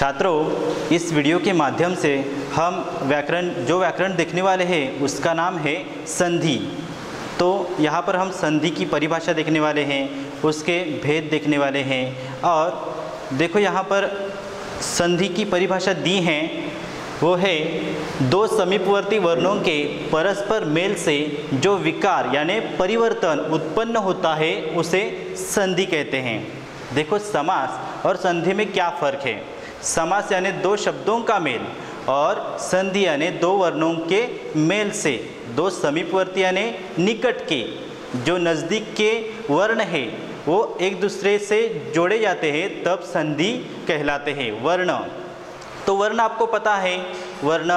छात्रों, इस वीडियो के माध्यम से हम व्याकरण, जो व्याकरण देखने वाले हैं, उसका नाम है संधि। तो यहाँ पर हम संधि की परिभाषा देखने वाले हैं, उसके भेद देखने वाले हैं, और देखो यहाँ पर संधि की परिभाषा दी हैं, वो है दो समीपवर्ती वर्णों के परस्पर मेल से जो विकार, यानी परिवर्तन उत्पन्न होता है, उसे संधि कहते हैं। देखो समास और संधि में क्या फ़र्क है? समास यानी दो शब्दों का मेल और संधि यानी दो वर्णों के मेल से, दो समीपवर्ती यानी निकट के, जो नज़दीक के वर्ण है, वो एक दूसरे से जोड़े जाते हैं, तब संधि कहलाते हैं, वर्ण। तो वर्ण आपको पता है, वर्ण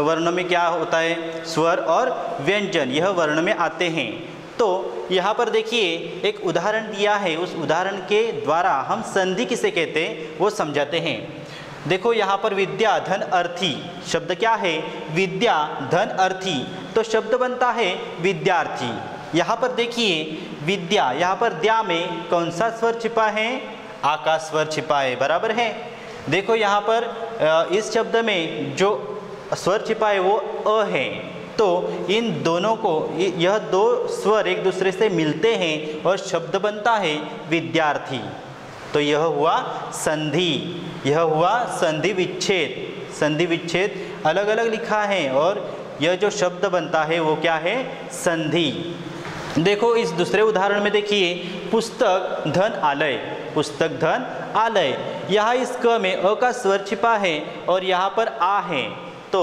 वर्ण में क्या होता है, स्वर और व्यंजन, यह वर्ण में आते हैं। तो यहाँ पर देखिए, एक उदाहरण दिया है, उस उदाहरण के द्वारा हम संधि किसे कहते हैं, वो समझाते हैं। देखो यहाँ पर विद्या धन अर्थी, शब्द क्या है? विद्या धन अर्थी। तो शब्द बनता है विद्यार्थी। यहाँ पर देखिए, विद्या, यहाँ पर द्या में कौन सा स्वर छिपा है? आकाश स्वर छिपा है, बराबर है। देखो यहाँ पर इस शब्द में जो स्वर छिपा है वो अ है। तो इन दोनों को यह दो स्वर एक दूसरे से मिलते हैं और शब्द बनता है विद्यार्थी। तो यह हुआ संधि, यह हुआ संधि विच्छेद। संधि विच्छेद अलग अलग लिखा है और यह जो शब्द बनता है वो क्या है? संधि। देखो इस दूसरे उदाहरण में देखिए, पुस्तक धन आलय, पुस्तक धन आलय। यहाँ इस क में अ का स्वर छिपा है और यहाँ पर आ है। तो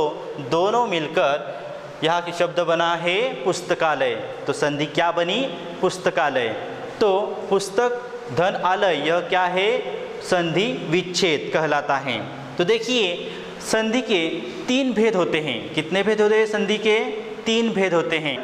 दोनों मिलकर यहाँ की शब्द बना है पुस्तकालय। तो संधि क्या बनी? पुस्तकालय। तो पुस्तक धन आलय, यह क्या है? संधि विच्छेद कहलाता है। तो देखिए, संधि के तीन भेद होते हैं। कितने भेद होते हैं संधि के? तीन भेद होते हैं।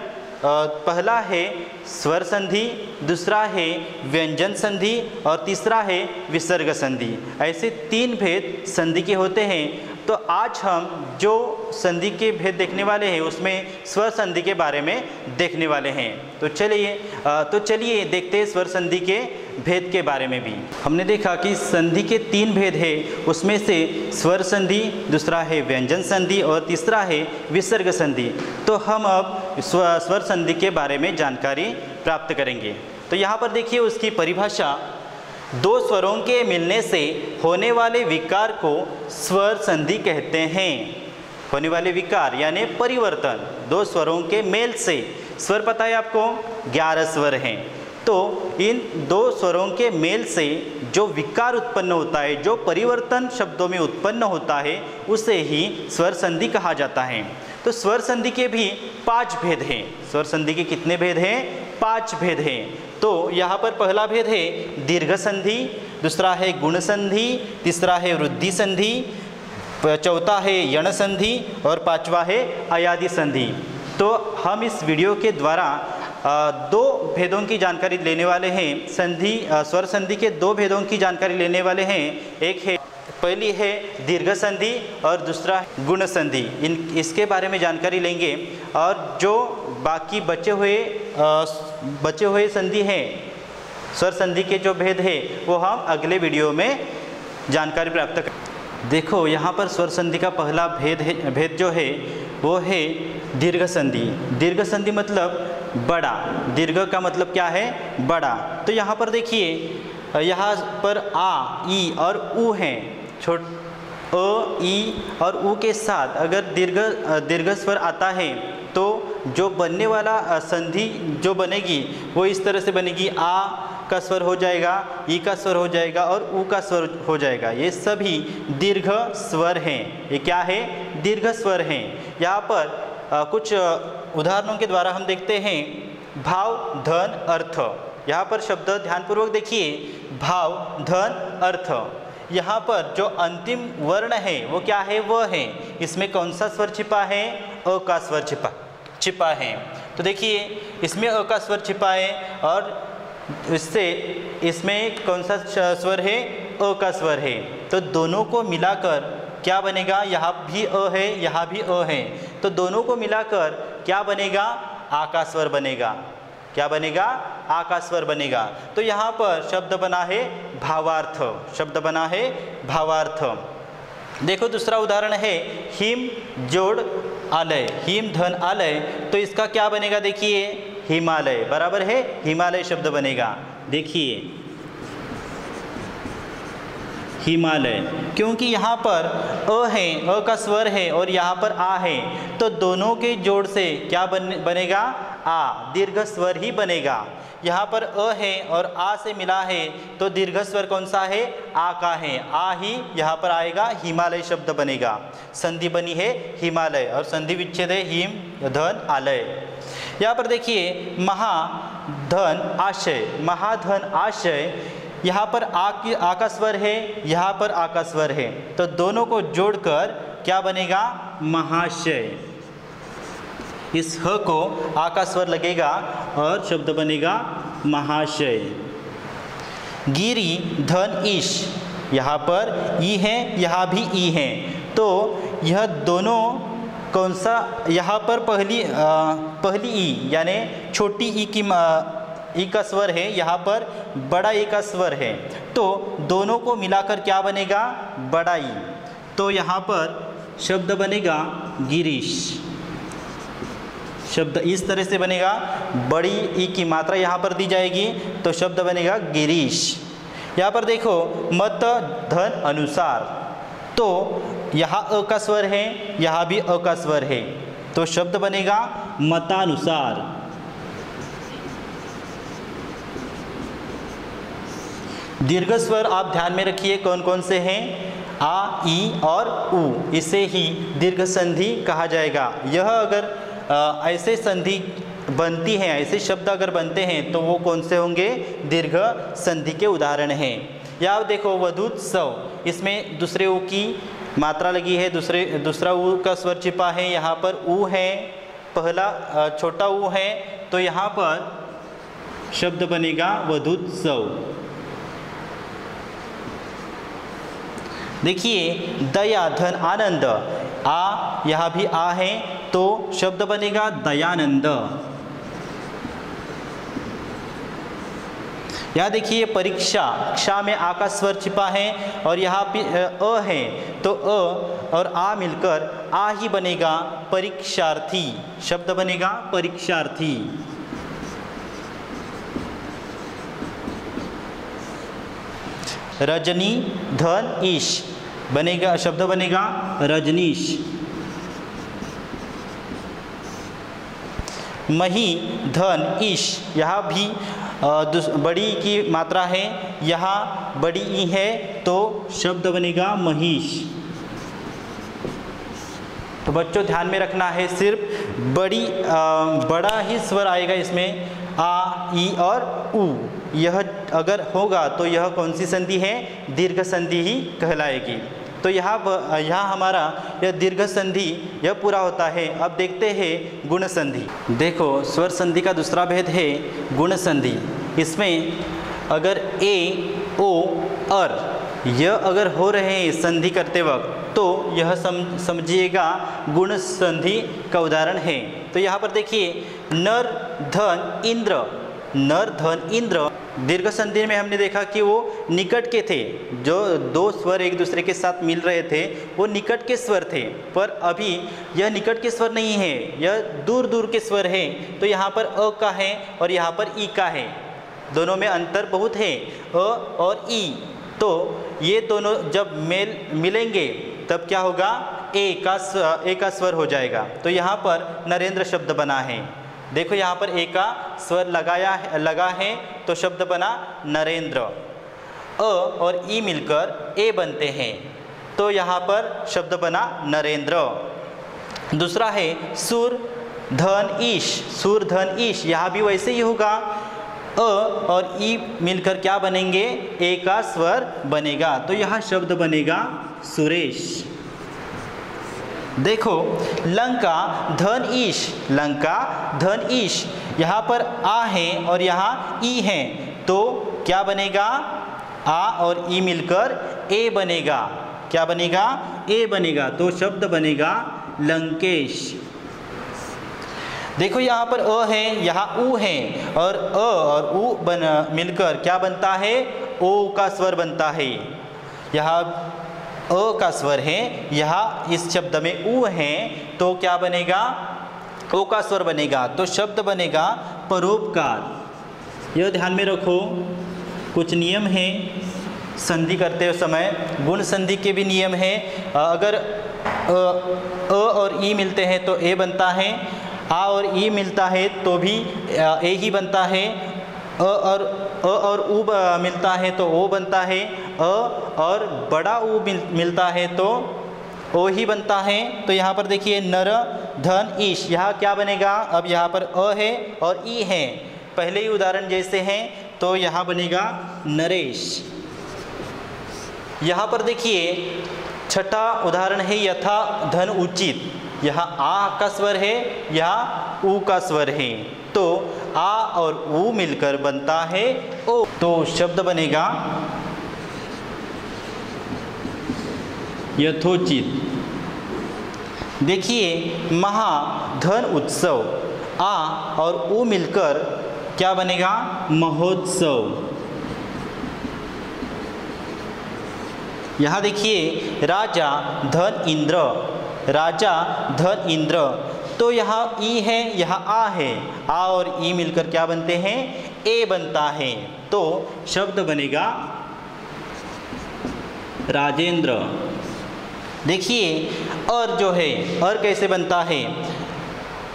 पहला है स्वर संधि, दूसरा है व्यंजन संधि और तीसरा है विसर्ग संधि। ऐसे तीन भेद संधि के होते हैं। तो आज हम जो संधि के भेद देखने वाले हैं, उसमें स्वर संधि के बारे में देखने वाले हैं। तो चलिए तो चलिए देखते हैं स्वर संधि के भेद के बारे में भी। हमने देखा कि संधि के तीन भेद है, उसमें से स्वर संधि, दूसरा है व्यंजन संधि और तीसरा है विसर्ग संधि। तो हम अब स्वर संधि के बारे में जानकारी प्राप्त करेंगे। तो यहाँ पर देखिए उसकी परिभाषा। दो स्वरों के मिलने से होने वाले विकार को स्वर संधि कहते हैं। होने वाले विकार यानी परिवर्तन, दो स्वरों के मेल से। स्वर पता है आपको? ग्यारह स्वर हैं। तो इन दो स्वरों के मेल से जो विकार उत्पन्न होता है, जो परिवर्तन शब्दों में उत्पन्न होता है, उसे ही स्वर संधि कहा जाता है। तो स्वर संधि के भी पाँच भेद हैं। स्वर संधि के कितने भेद हैं? पाँच भेद हैं। तो यहाँ पर पहला भेद है दीर्घ संधि दूसरा है गुण संधि तीसरा है वृद्धि संधि चौथा है यण संधि और पांचवा है अयादि संधि तो हम इस वीडियो के द्वारा दो भेदों की जानकारी लेने वाले हैं। संधि स्वर संधि के दो भेदों की जानकारी लेने वाले हैं। एक है, पहली है दीर्घ संधि और दूसरा गुण संधि। इन, इसके बारे में जानकारी लेंगे। और जो बाकी बचे हुए बचे हुए संधि हैं, स्वर संधि के जो भेद है, वो हम अगले वीडियो में जानकारी प्राप्त कर देखो, यहाँ पर स्वर संधि का पहला भेद है, भेद जो है, वो है दीर्घ संधि। दीर्घ संधि मतलब बड़ा। दीर्घ का मतलब क्या है? बड़ा। तो यहाँ पर देखिए, यहाँ पर आ, ई और ऊ हैं। छोट, अ, ई और ऊ के साथ अगर दीर्घ दीर्घ स्वर आता है तो जो बनने वाला संधि जो बनेगी, वो इस तरह से बनेगी। आ का स्वर हो जाएगा, ई का स्वर हो जाएगा और ऊ का स्वर हो जाएगा। ये सभी दीर्घ स्वर हैं। ये क्या है? दीर्घ स्वर हैं। यहाँ पर कुछ उदाहरणों के द्वारा हम देखते हैं, भाव, धन, अर्थ। यहाँ पर शब्द ध्यानपूर्वक देखिए, भाव, धन, अर्थ। यहाँ पर जो अंतिम वर्ण है, वो क्या है? वह है। इसमें कौन सा स्वर छिपा है? अ का स्वर छिपा छिपा है। तो देखिए, इसमें अ का स्वर छिपा है और इससे, इसमें कौन सा स्वर है? अ का स्वर है। तो दोनों को मिलाकर क्या बनेगा? यहाँ भी अ है, यहाँ भी अ है। तो दोनों को मिलाकर क्या बनेगा? आ का स्वर बनेगा। क्या बनेगा? आका स्वर बनेगा। तो यहाँ पर शब्द बना है भावार्थ। शब्द बना है भावार्थ। देखो दूसरा उदाहरण है हिम, जोड़, आलय। हिम, धन, आलय। तो इसका क्या बनेगा? देखिए, हिमालय। बराबर है? हिमालय शब्द बनेगा। देखिए। हिमालय। क्योंकि यहाँ पर अ है, अ का स्वर है और यहाँ पर आ है तो दोनों के जोड़ से क्या बन, बनेगा? आ, दीर्घ स्वर ही बनेगा। यहाँ पर अ है और आ से मिला है तो दीर्घ स्वर कौन सा है? आ का है। आ ही यहाँ पर आएगा, हिमालय शब्द बनेगा। संधि बनी है हिमालय और संधि विच्छेद है हिम, धन, आलय। यहाँ पर देखिए महाधन आशय महाधन आशय यहाँ पर आ की स्वर है यहाँ पर आ स्वर है। तो दोनों को जोड़कर क्या बनेगा? महाशय। इस ह को आ स्वर लगेगा और शब्द बनेगा महाशय। गिरी धन ईश। यहाँ पर ई है यहाँ भी ई है। तो यह दोनों कौन सा यहाँ पर पहली आ, पहली ई यानी छोटी ई की ई का स्वर है, यहाँ पर बड़ा ई का स्वर है। तो दोनों को मिलाकर क्या बनेगा? बड़ा ई तो यहाँ पर शब्द बनेगा गिरीश। शब्द इस तरह से बनेगा, बड़ी ई की मात्रा यहाँ पर दी जाएगी तो शब्द बनेगा गिरीश। यहाँ पर देखो, मत, धन, अनुसार। तो यहाँ अ का स्वर है, यहाँ भी अ का स्वर है। तो शब्द बनेगा मतानुसार। दीर्घ स्वर आप ध्यान में रखिए कौन कौन से हैं? आ ई और उ इसे ही दीर्घ संधि कहा जाएगा। यह अगर आ, ऐसे संधि बनती हैं ऐसे शब्द अगर बनते हैं तो वो कौन से होंगे? दीर्घ संधि के उदाहरण हैं। या देखो वधुत्सव इसमें दूसरे ऊ की मात्रा लगी है दूसरे दूसरा ऊ का स्वर छिपा है यहाँ पर ऊ है पहला छोटा ऊ है तो यहाँ पर शब्द बनेगा वधुत्सव देखिए, दया, धन, आनंद। आ, यहाँ भी आ है तो शब्द बनेगा दयानंद। यहाँ देखिए, परीक्षा, क्षा में आ का स्वर छिपा है, और यहाँ पे, अ है तो अ और आ मिलकर आ ही बनेगा परीक्षार्थी। शब्द बनेगा परीक्षार्थी। रजनी, धन, ईश। बनेगा शब्द बनेगा रजनीश। मही धन ईश यहाँ भी बड़ी की मात्रा है यहाँ बड़ी ई है तो शब्द बनेगा महीश। तो बच्चों ध्यान में रखना है सिर्फ़ बड़ी आ, बड़ा ही स्वर आएगा इसमें आ, ई और उ। यह अगर होगा तो यह कौन सी संधि है? दीर्घ संधि ही कहलाएगी। तो यहाँ यहाँ हमारा यह दीर्घ संधि, यह पूरा होता है। अब देखते हैं गुण संधि। देखो, स्वर संधि का दूसरा भेद है गुण संधि। इसमें अगर ए, ओ, अर यह अगर हो रहे हैं संधि करते वक्त तो यह सम, समझिएगा गुण संधि का उदाहरण है। तो यहाँ पर देखिए, नर, धन, इंद्र। नर, धन, इंद्र। दीर्घ संधि में हमने देखा कि वो निकट के थे। जो दो स्वर एक दूसरे के साथ मिल रहे थे, वो निकट के स्वर थे। पर अभी यह निकट के स्वर नहीं है, यह दूर दूर के स्वर है। तो यहाँ पर अ का है और यहाँ पर ई का है। दोनों में अंतर बहुत है, अ और ई। तो ये दोनों जब मेल मिलेंगे तब क्या होगा? ए का ए का स्वर हो जाएगा। तो यहाँ पर नरेंद्र शब्द बना है। देखो यहाँ पर ए का स्वर लगाया है, लगा है तो शब्द बना नरेंद्र। अ और ई मिलकर ए बनते हैं। तो यहाँ पर शब्द बना नरेंद्र। दूसरा है सुर धन ईश। सुर धन ईश, यहाँ भी वैसे ही होगा। अ और ई मिलकर क्या बनेंगे? ए का स्वर बनेगा। तो यहाँ शब्द बनेगा सुरेश। देखो, लंका धन ईश, लंका धन ईश, यहाँ पर आ है और यहाँ ई है तो क्या बनेगा? आ और ई मिलकर ए बनेगा। क्या बनेगा? ए बनेगा तो शब्द बनेगा, लंकेश। देखो, यहाँ पर अ है, यहाँ उ है, और अ और उ बन, मिलकर क्या बनता है? ओ का स्वर बनता है। यहाँ अ का स्वर है यहाँ इस शब्द में उ है तो क्या बनेगा? ओ का स्वर बनेगा तो शब्द बनेगा परोपकार। यह ध्यान में रखो कुछ नियम हैं संधि करते समय गुण संधि के भी नियम हैं। अगर अ, और ई मिलते हैं तो ए बनता है आ और ई मिलता है तो भी ए ही बनता है अ और अ और उ मिलता है तो ओ बनता है अ और बड़ा उ मिल, मिलता है तो ओ ही बनता है। तो यहाँ पर देखिए नर धन ईश यहाँ क्या बनेगा? अब यहाँ पर अ है और ई है। पहले ही उदाहरण जैसे हैं तो यहाँ बनेगा नरेश। यहाँ पर देखिए छठा उदाहरण है यथा धन उचित। यहाँ आ का स्वर है यहाँ ऊ का स्वर है। तो आ और ऊ मिलकर बनता है ओ। तो शब्द बनेगा यथोचित। देखिए महा धन उत्सव आ और ऊ मिलकर क्या बनेगा? महोत्सव। यहाँ देखिए राजा धन इंद्र राजा धन इंद्र। तो यहाँ ई है यहाँ आ है। आ और ई मिलकर क्या बनते हैं? ए बनता है। तो शब्द बनेगा राजेंद्र। देखिए और जो है और कैसे बनता है?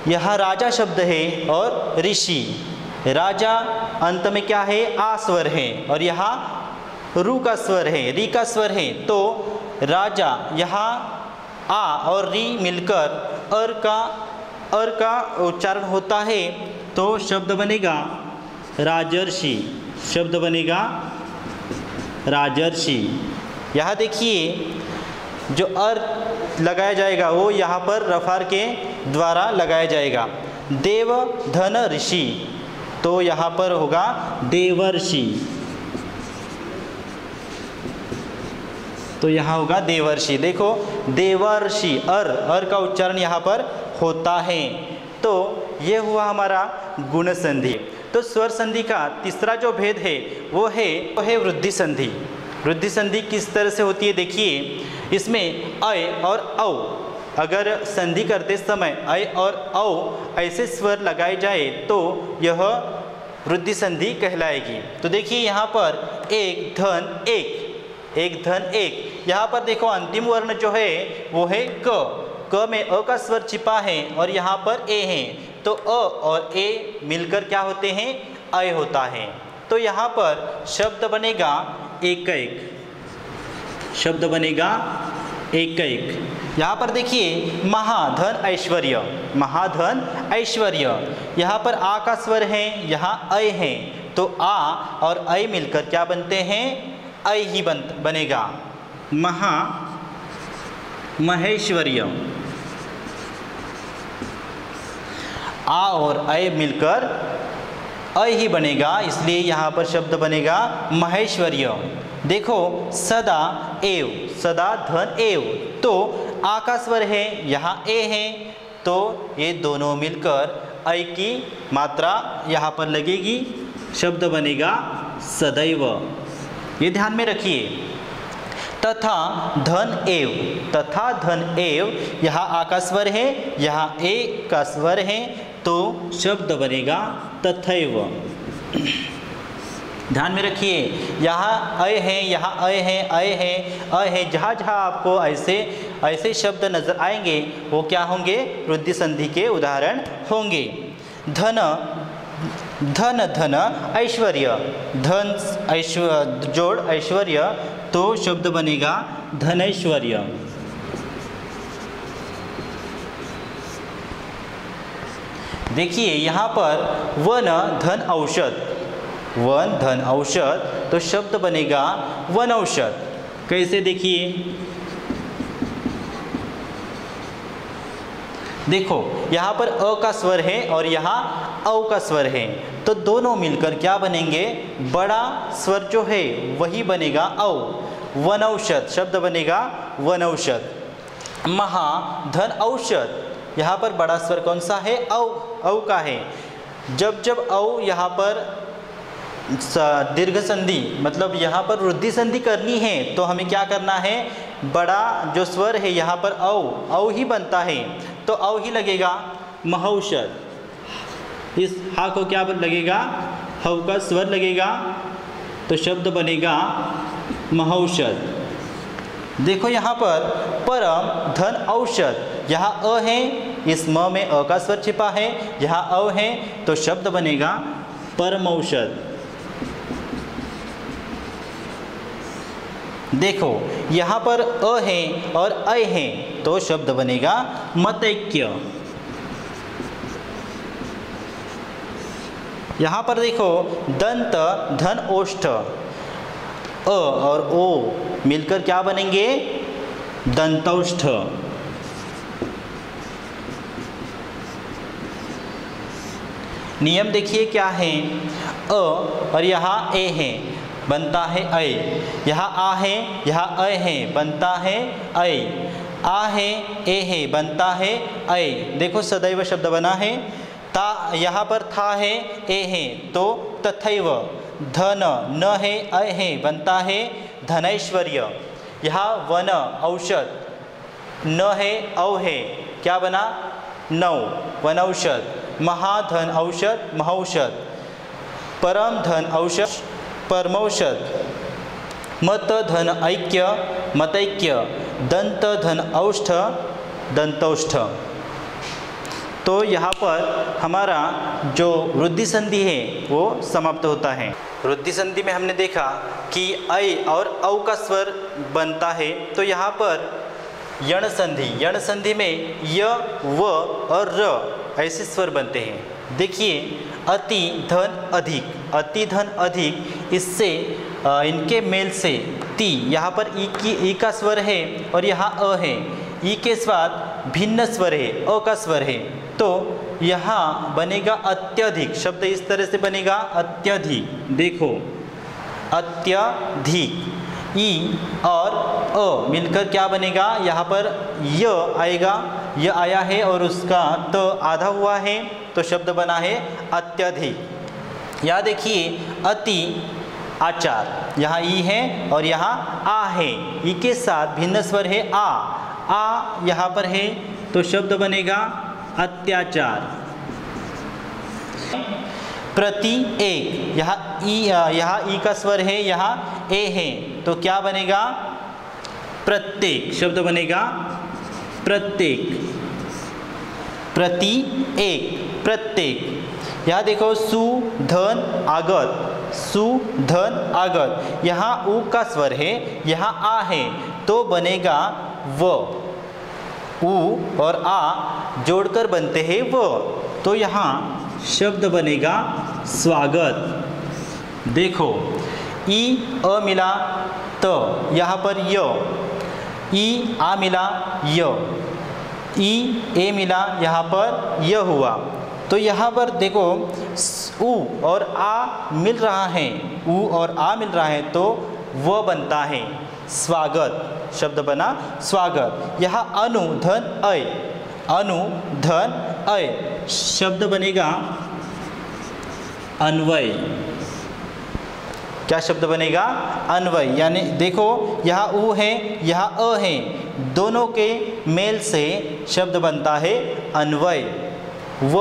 यह राजा शब्द है और ऋषि। राजा अंत में क्या है? आ स्वर है और यहाँ रू का स्वर है, री का स्वर है। तो राजा यहाँ आ और री मिलकर अर का अर का उच्चारण होता है। तो शब्द बनेगा राजर्षि। शब्द बनेगा राजर्षि। यहाँ देखिए जो अर लगाया जाएगा, वो यहाँ पर रफार के द्वारा लगाया जाएगा। देव धन ऋषि तो यहाँ पर होगा देवर्षि। तो यहाँ होगा देवर्षि। देखो, देवर्षि, अर अर का उच्चारण यहाँ पर होता है। तो ये हुआ हमारा गुण संधि। तो स्वर संधि का तीसरा जो भेद है, वो है वो है वृद्धि संधि। वृद्धि संधि किस तरह से होती है देखिए, इसमें अय और औ। अगर संधि करते समय अय और औ ऐसे स्वर लगाए जाए तो यह वृद्धि संधि कहलाएगी। तो देखिए यहाँ पर एक धन एक एक धन एक। यहाँ पर देखो अंतिम वर्ण जो है, वो है क। क में अ का स्वर छिपा है और यहाँ पर ए है। तो अ और ए मिलकर क्या होते हैं? अय होता है। तो यहाँ पर शब्द बनेगा एक एक शब्द बनेगा एक एक यहाँ पर देखिए, महाधन ऐश्वर्य। महाधन ऐश्वर्य। यहाँ पर आ का स्वर है, यहाँ अय है। तो आ और अय मिलकर क्या बनते हैं? अय ही बन, बनेगा। महा महेश्वर्य। आ और अय मिलकर अय ही बनेगा, इसलिए यहाँ पर शब्द बनेगा महेश्वर्य। देखो, सदा एव, सदा धन एव। तो आ स्वर है, यहाँ ए है। तो ये दोनों मिलकर अय की मात्रा यहाँ पर लगेगी। शब्द बनेगा सदैव। ये ध्यान में रखिए। तथा धन एव, तथा धन एव, यहाँ आ स्वर है, यहाँ ए का स्वर है। तो शब्द बनेगा तथैव। ध्यान में रखिए, यहाँ अय है, यहाँ अय है अय है अय है, जहाँ जहाँ आपको ऐसे ऐसे शब्द नज़र आएँगे, वो क्या होंगे? वृद्धि संधि के उदाहरण होंगे। धन धन धन, ऐश्वर्य। धन ऐश्वर्य जोड़, ऐश्वर्य तो शब्द बनेगा धनैश्वर्य। देखिए, यहाँ पर वन धन औषध, वन धन औषध तो शब्द बनेगा वन औषध। कैसे देखिए? देखो, यहाँ पर अ का स्वर है और यहाँ औ का स्वर है। तो दोनों मिलकर क्या बनेंगे? बड़ा स्वर जो है, वही बनेगा औ। वन औषध, शब्द बनेगा वन औषध। महा धन औषध। यहाँ पर बड़ा स्वर कौन सा है? औ औ का है। जब जब औ यहाँ पर दीर्घ संधि मतलब यहाँ पर वृद्धि संधि करनी है तो हमें क्या करना है? बड़ा जो स्वर है यहाँ पर औ औ ही बनता है। तो औ ही लगेगा महौषध इस हा को क्या लगेगा? हव का स्वर लगेगा। तो शब्द बनेगा महौषध देखो यहाँ पर, परम धन औषध। यहाँ अ है, इस म में अ का स्वर छिपा है। यहाँ अ है तो शब्द बनेगा परम औषध। देखो, यहाँ पर अ है और अ है तो शब्द बनेगा मतैक्य। यहाँ पर देखो, दंत धन ओष्ठ अ और ओ मिलकर क्या बनेंगे? दंतौष्ठ। नियम देखिए क्या है? अ और यहाँ ए है, बनता है ऐ। यहाँ आ है, यहाँ अ है, बनता है ऐ। आ है, ए है, बनता है ऐ। देखो सदैव शब्द बना है। ता, यहाँ पर था है, ए है तो तथैव। धन, न है, अ है, बनता है, धनैश्वर्य। यहाँ वन, औषध। न है, औ है, क्या बना? नौ, वन औषध। महाधन औषध, महौषध। परम धन औषध, परमौषध। मत धन ऐक्य, मतैक्य। दंत धन औष्ठ, दंतौष्ठ। तो यहाँ पर हमारा जो वृद्धि संधि है, वो समाप्त होता है। वृद्धि संधि में हमने देखा कि ऐ और औ का स्वर बनता है तो यहाँ पर यण संधि यण संधि में य, व और र ऐसे स्वर बनते हैं। देखिए, अति धन अधिक, अति धन अधिक, इससे इनके मेल से ती, यहाँ पर ई की, ई का स्वर है और यहाँ अ है। ई के स्वाद भिन्न स्वर है, अ का स्वर है। तो यहाँ बनेगा अत्यधिक, शब्द इस तरह से बनेगा अत्यधिक देखो। अत्यधिक ई और अ मिलकर क्या बनेगा? यहाँ पर य आएगा, य आया है और उसका त आधा हुआ है तो शब्द बना है अत्यधिक यहाँ देखिए, अति आचार, यहाँ ई है और यहाँ आ है, ई के साथ भिन्न स्वर है आ। आ यहाँ पर है तो शब्द बनेगा अत्याचार। प्रति एक। यहाँ ई यहाँ ई का स्वर है, यहाँ ए है। तो क्या बनेगा? प्रत्येक। शब्द बनेगा प्रत्येक। प्रति एक। प्रत्येक। यहाँ देखो, सु, धन, आगत। सु, धन, आगत। यहाँ ऊ का स्वर है, यहाँ आ है। तो बनेगा व। उ और आ जोड़कर बनते हैं व। तो यहाँ शब्द बनेगा स्वागत। देखो, ई अ मिला त, यहाँ पर य। ई आ मिला य। ई ए मिला, यहाँ पर य हुआ। तो यहाँ पर देखो उ और आ मिल रहा है। उ और आ मिल रहा है तो व बनता है। स्वागत, शब्द बना स्वागत। यहाँ अनु, धन, अय। अनु, धन, अय। शब्द बनेगा अन्वय। क्या शब्द बनेगा? अन्वय। यानी देखो, यहाँ उ है, यहाँ अ है। दोनों के मेल से शब्द बनता है अन्वय। व,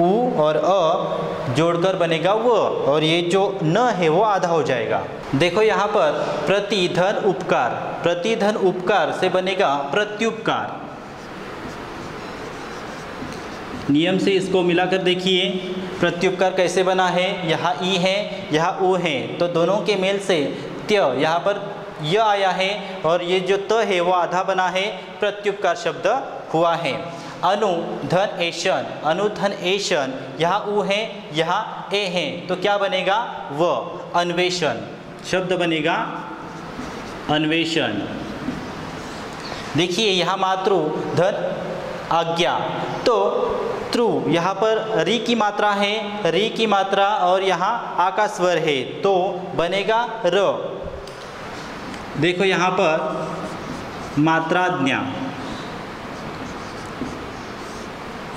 उ और अ जोड़कर बनेगा व। और ये जो न है, वो आधा हो जाएगा। देखो यहाँ पर प्रतिधन उपकार। प्रतिधन उपकार से बनेगा प्रत्युपकार। नियम से इसको मिलाकर देखिए, प्रत्युपकार कैसे बना है? यहाँ ई है, यहाँ उ है। तो दोनों के मेल से त्य यहाँ पर य आया है और ये जो त है वो आधा बना है, प्रत्युपकार शब्द हुआ है। अनु धन एशन, अनुधन एशन, यहाँ उ है, यहाँ ए है तो क्या बनेगा? व, अन्वेषण। शब्द बनेगा अन्वेषण। देखिए, यहाँ मातृ, धन, आज्ञा। तो त्रु यहाँ पर री की मात्रा है, री की मात्रा और यहाँ आ स्वर है। तो बनेगा र। देखो, यहाँ पर मात्राज्ञा।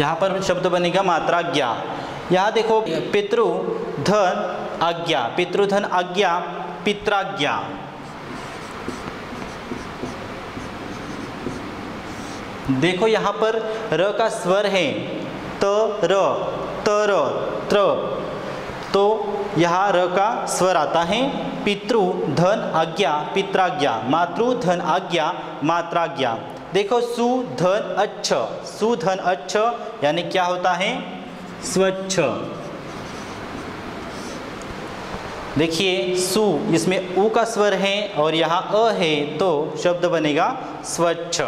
यहाँ पर शब्द बनेगा मात्राज्ञा। यहाँ देखो, पितृ, धन, आज्ञा। पितृधन आज्ञा पित्राज्ञा। देखो यहाँ पर र का स्वर है, त, र त, र, त्र। तो यहाँ र का स्वर आता है, पितृ, धन, आज्ञा, पित्राज्ञा। मातृ, धन, आज्ञा, मात्राज्ञा। देखो सु, धन, अच्छ। सु, धन, अच्छ, यानी क्या होता है? स्वच्छ। देखिए, सु इसमें उ का स्वर है और यहाँ अ है तो शब्द बनेगा स्वच्छ।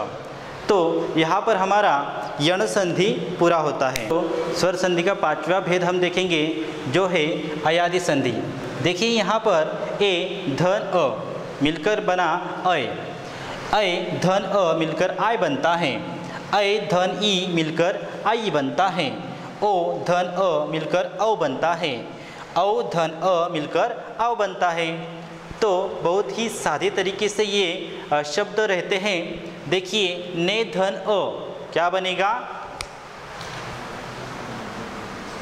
तो यहाँ पर हमारा यण संधि पूरा होता है। तो स्वर संधि का पांचवा भेद हम देखेंगे, जो है अयादि संधि। देखिए, यहाँ पर ए, धन, अ, मिलकर बना अय अय धन, अ, मिलकर आय बनता है। अय धन, ई, मिलकर आई बनता है। ओ, धन, अ, मिलकर औ बनता है। औ धन अ मिलकर आव बनता है। तो बहुत ही सादे तरीके से ये शब्द रहते हैं। देखिए, ने धन अ, क्या बनेगा?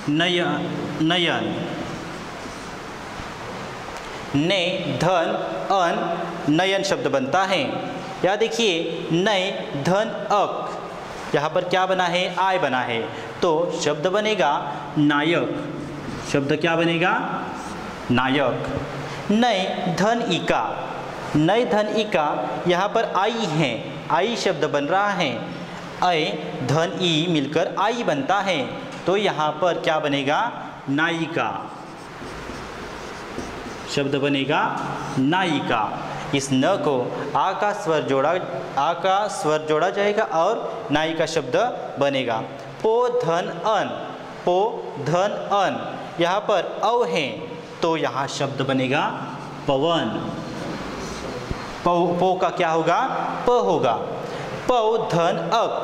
नयन नयन। ने धन, अन, नयन शब्द बनता है। या देखिए नय धन, अक। यहाँ पर क्या बना है? आय बना है। तो शब्द बनेगा नायक। शब्द क्या बनेगा? नायक। नय धन इका। नय धन इका, यहाँ पर आई है। आई शब्द बन रहा है। अय, धन ई मिलकर आई बनता है। तो यहाँ पर क्या बनेगा? नायिका। शब्द बनेगा नायिका। इस न को आ का स्वर जोड़ा, आ का स्वर जोड़ा जाएगा और नायिका शब्द बनेगा। पो धन अन। पो धन अन। यहाँ पर अव है तो यहाँ शब्द बनेगा पवन। पौ का क्या होगा? प होगा। पौ धन अक।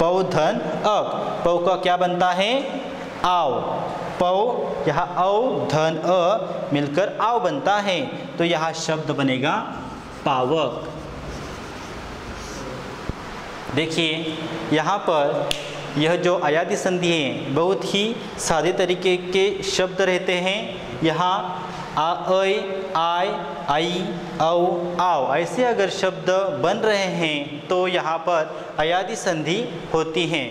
पौ धन अक। पौ का क्या बनता है? आव। पौ, यहाँ औ, धन अ मिलकर आव बनता है तो यहाँ शब्द बनेगा पावक। देखिए, यहाँ पर यह जो अयादि संधि हैं, बहुत ही सादे तरीके के शब्द रहते हैं। यहाँ आ ऐ आय, आई, औ आओ ऐसे अगर शब्द बन रहे हैं तो यहाँ पर अयादि संधि होती हैं।